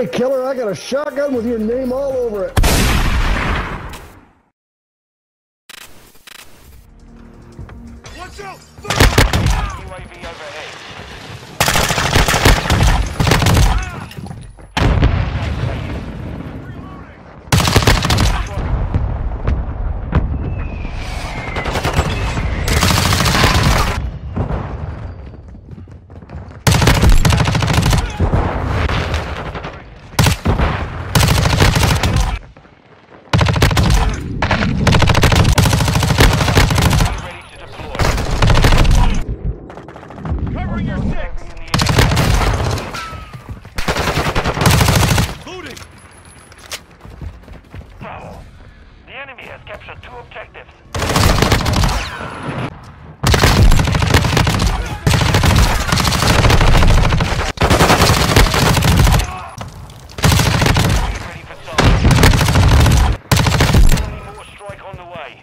Hey, killer, I got a shotgun with your name all over it. Watch out! UAV overhead. Captured objectives. Strike on the way.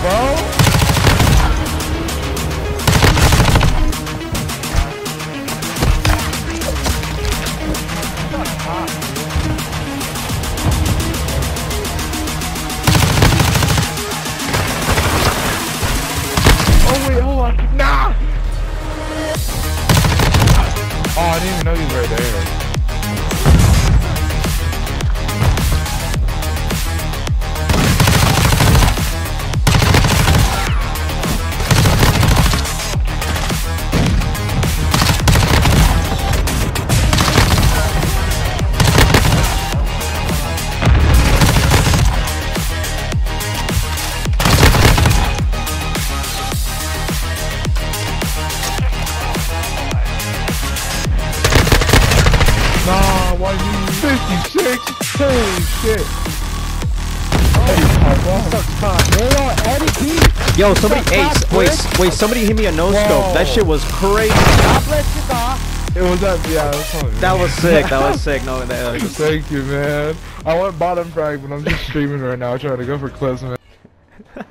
Bro. Oh! Oh, I didn't even know you were there. Holy shit. Yo, somebody, hey, s- wait, wait, somebody hit me a no scope. That shit was crazy. It was that, yeah, that's. That was sick. That was sick. No, that was Thank you, man. I went bottom frag, but I'm just streaming right now, trying to go for clips, man.